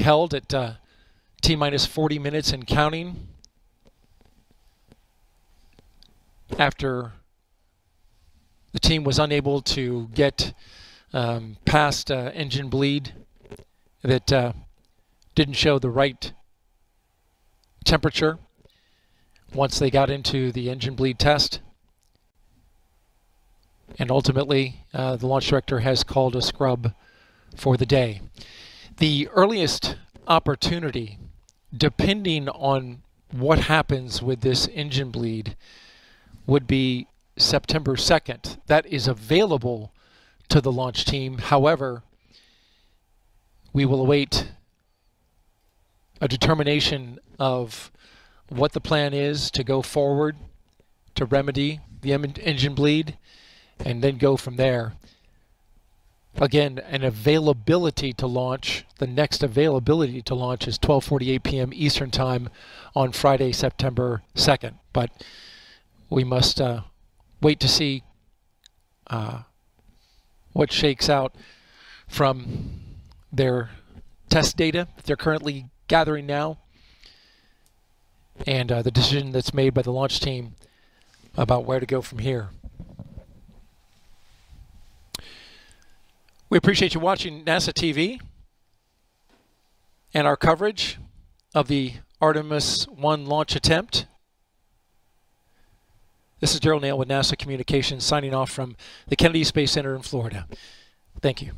held at uh, T minus 40 minutes and counting after the team was unable to get um, past uh, engine bleed that uh, didn't show the right temperature once they got into the engine bleed test. And ultimately, uh, the launch director has called a scrub for the day. The earliest opportunity, depending on what happens with this engine bleed, would be September 2nd. That is available to the launch team. However, we will await a determination of what the plan is to go forward to remedy the engine bleed and then go from there. Again, an availability to launch, the next availability to launch is 12:48 p.m. Eastern Time on Friday, September 2nd. But we must uh, wait to see uh, what shakes out from their test data they're currently gathering now and uh, the decision that's made by the launch team about where to go from here. We appreciate you watching NASA TV and our coverage of the Artemis 1 launch attempt. This is Derrol Nail with NASA Communications signing off from the Kennedy Space Center in Florida. Thank you.